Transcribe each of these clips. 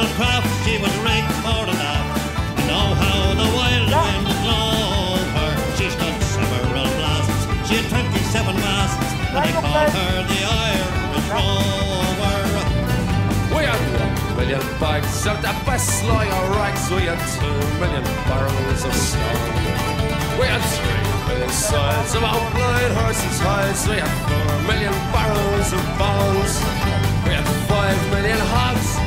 wonderful craft, she was rigged for an aft. And know how the wild wind blew her. She stood several blasts, she had 27 masts, and they called her the Irish Rover. We had one million bags of the best lawyer rags. We had two million barrels of stone. We had three million sides of our blind horses' hides. We had four million barrels of bones. We had five million hogs, six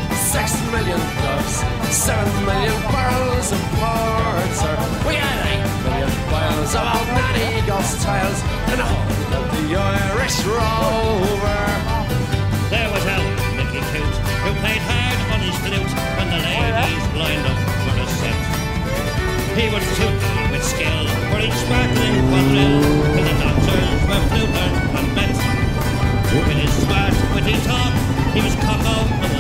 million doves, seven million barrels of porter. We had eight million piles of old nanny ghost tales and a whole of the Irish rover. There was Al Mickey Coot, who played hard on his flute, and the ladies lined up for a set. He was toot with skill for each sparkling quadrille, till the dancers were fluted and bet. With his smart, witty talk, he was cock of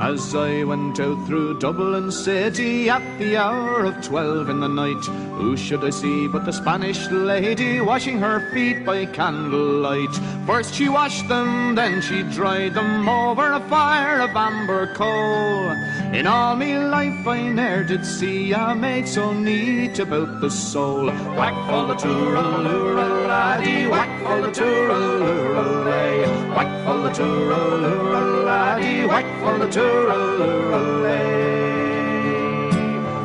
As I went out through Dublin City at the hour of twelve in the night, who should I see but the Spanish lady washing her feet by candlelight? First she washed them, then she dried them over a fire of amber coal. In all me life I ne'er did see a maid so neat about the soul. Whack for the tooraloora laddie, whack for the tooraloora lay. Whack for the tooraloora laddie, whack for the tooraloora lay.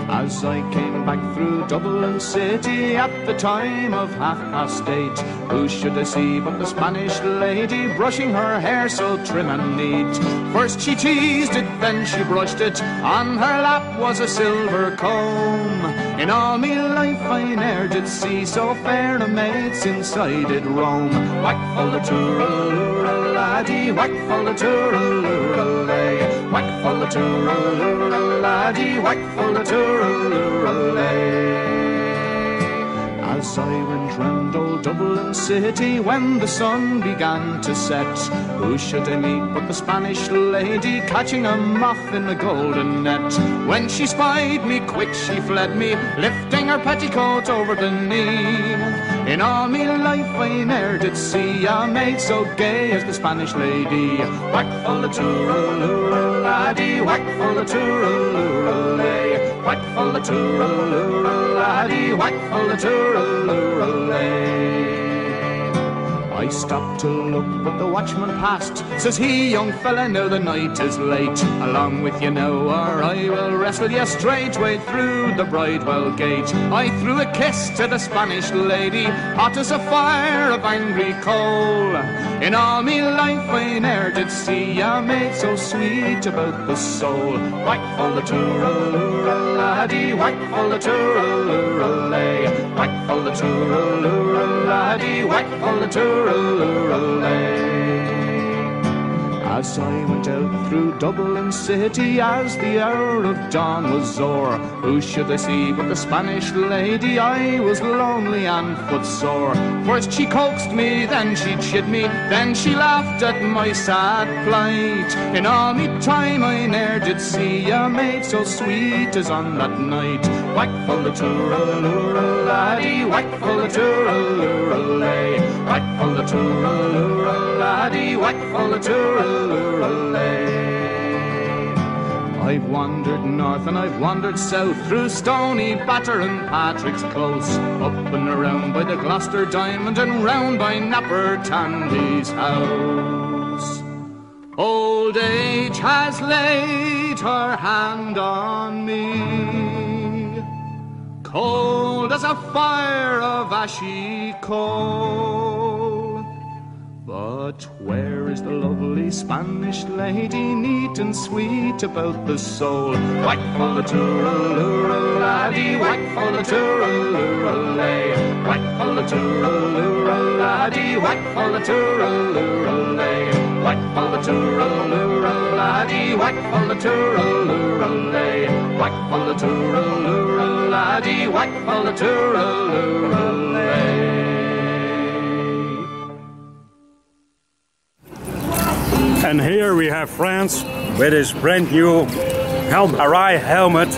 As I came back through Dublin City at the time of half past eight, who should I see but the Spanish lady brushing her hair so trim and neat? First she teased it, then she brushed it, on her lap was a silver comb. In all me life I ne'er did see so fair a maid since I did roam. Whack for the laddie, whack for the tooraloora lay. Whack for the tooraloora laddie, whack for the tooraloora. As I went round old Dublin City when the sun began to set, who should I meet but the Spanish lady catching a moth in a golden net? When she spied me, quick she fled me, lifting her petticoat over the knee. In all me life I ne'er did see a maid so gay as the Spanish lady. Whack for the tooraloora laddie, whack the tooraloora lay. Whack the tooraloora laddie, whack the tooraloora lay. I stopped to look, but the watchman passed. Says he, young fella, now the night is late. Along with you now, or I will wrestle you straightway through the Bridewell gate. I threw a kiss to the Spanish lady, hot as a fire of angry coal. In all me life I ne'er did see a maid so sweet about the soul. Whack for the tooraloora laddie, whack for the tooraloora lay. Whack for the tooraloora laddie, whack for the tooraloora lay. I went out through Dublin City as the hour of dawn was o'er, who should I see but the Spanish lady? I was lonely and footsore. First she coaxed me, then she chid me, then she laughed at my sad plight. In all me time I ne'er did see a maid so sweet as on that night. Whack for the tooraloora laddie, whack for the tooraloora lay. Whack for the tooraloora laddie, whack for the tooraloora I've wandered north and I've wandered south through Stoneybatter and Patrick's Close, up and around by the Gloucester Diamond and round by Napper Tandy's house. Old age has laid her hand on me, cold as a fire of ashy coal. But where is the lovely Spanish lady, neat and sweet about the soul? Whack for the tooraloora laddie, whack for the tooraloora lay. Whack for the tooraloora laddie, whack for the tooraloora lay. Whack for the tooraloora laddie, whack for the tooraloora lay. Whack for the tooraloora laddie, whack for the tooraloora lay. And here we have France with his brand new helm, Arai helmet,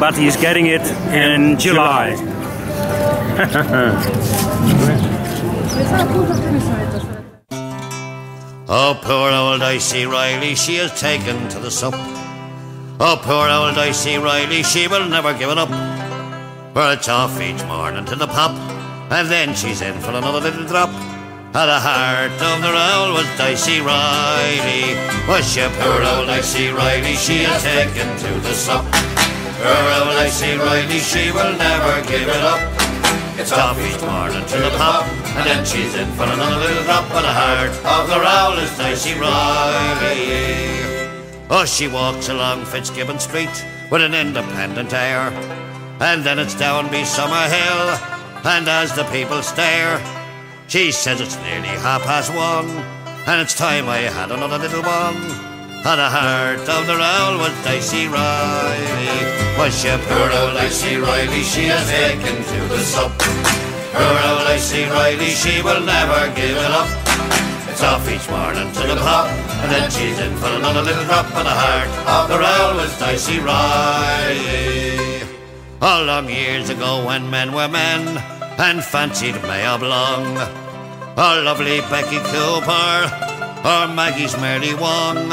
but he's getting it in July. Oh, poor old Dicey Riley, she is taken to the sup. Oh, poor old Dicey Riley, she will never give it up. For it's off each morning to the pop, and then she's in for another little drop. At the heart of the roll was Dicey Riley. Was she poor old oh, Dicey Riley, she is taken to the sup. Poor old Dicey Riley, she will never give it up. It's off each morning to the pop, and then she's in for another little drop. At the heart of the roll is Dicey Riley. Oh, she walks along Fitzgibbon Street with an independent air. And then it's down by Summerhill, and as the people stare, she says it's nearly half past one, and it's time I had another little one. And the heart of the roll was Dicey Riley. Was she poor old Dicey Riley? She has taken to the sup. Poor old Dicey Riley, she will never give it up. It's off each morning to the pop, and then she's in for another little drop of the heart of the row was Dicey Riley. All long years ago when men were men and fancied Maya Blong, or lovely Becky Cooper, or Maggie's Mary Wong,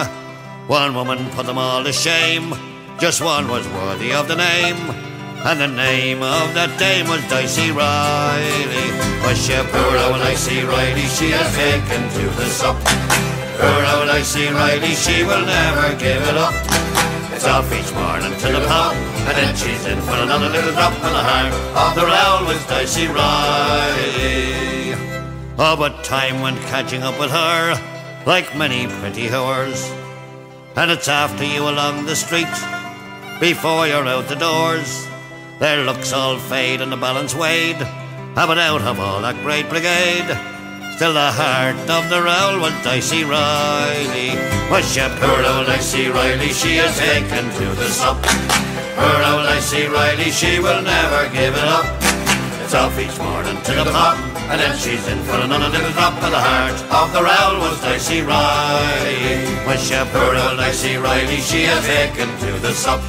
one woman put them all to shame, just one was worthy of the name. And the name of that dame was Dicey Riley. Was she poor old Dicey Riley? She has taken to the sup. Poor old Dicey Riley, she will never give it up. It's off each morning to the pub, and then she's in for another little drop and the heart of the rowl was Dicey Riley. Oh, but time went catching up with her, like many pretty whores. And it's after you along the street, before you're out the doors. Their looks all fade and the balance weighed, but out of all that great brigade. Still the heart of the rowl was Dicey Riley. Was she poor old Dicey Riley? She has taken to the sup. Poor old Dicey Riley, she will never give it up. It's off each morning to the pub, and then she's in for another little drop of the heart of the rowl was Dicey Riley. Was she poor old Dicey Riley? She has taken to the sup.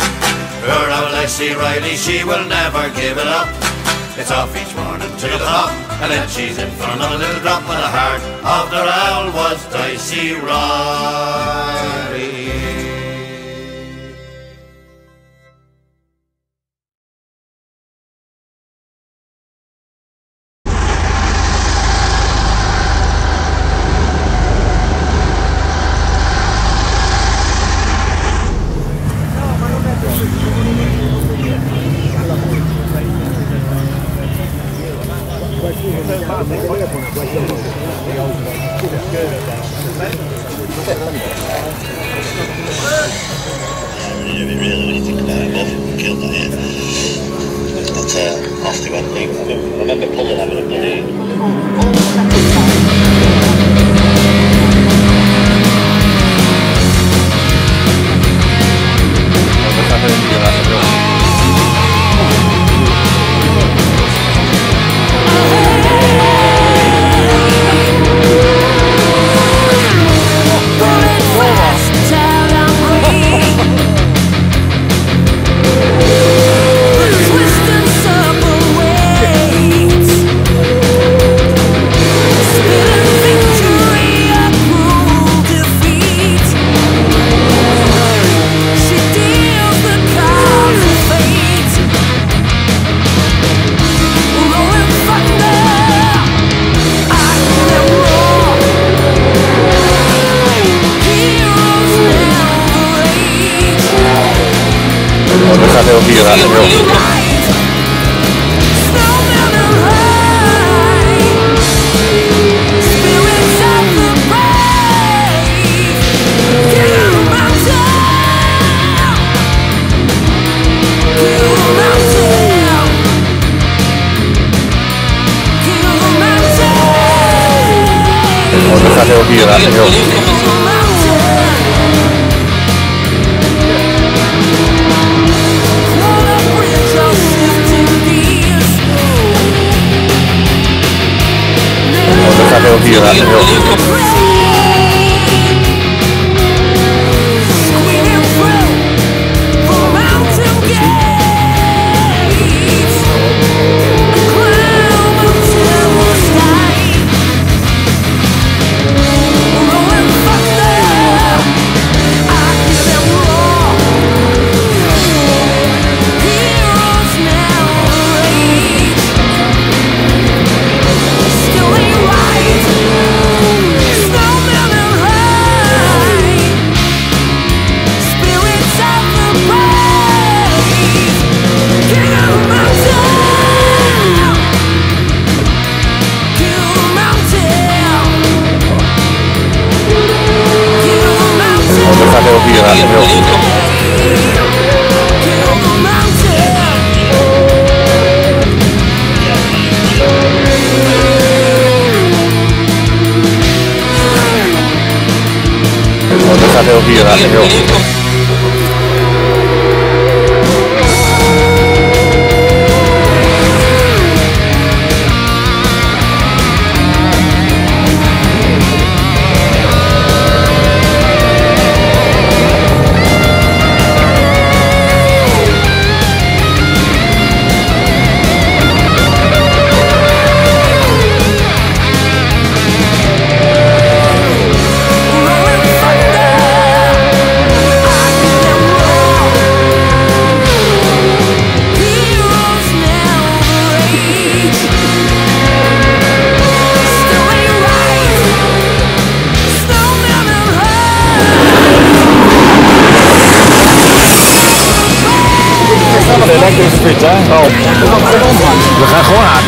Poor old Dicey Riley, she will never give it up. It's off each morning to the pub, and then she's in for another little drop of the heart of the rowl was Dicey Riley. Really, really, you think them killed that. But went. I remember Cullen having a bloody Horrezza legoki gazteok. Horrezza legoki gazteok. Niet, hè? Oh. We gaan gewoon aan.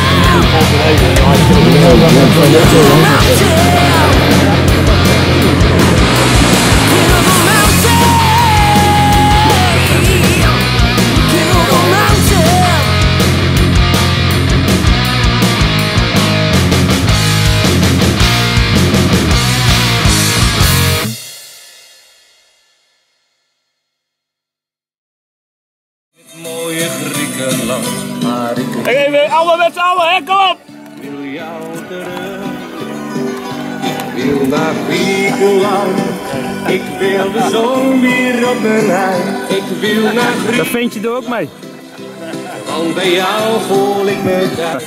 Maar ik Even, allemaal met z'n allen, hè? Kom op! wil jou terug. Ik wil naar Griekenland, ik wil de zon weer op mijn huid. Ik wil naar Griekenland, Dat vind je er ook mee. want bij jou voel ik me thuis.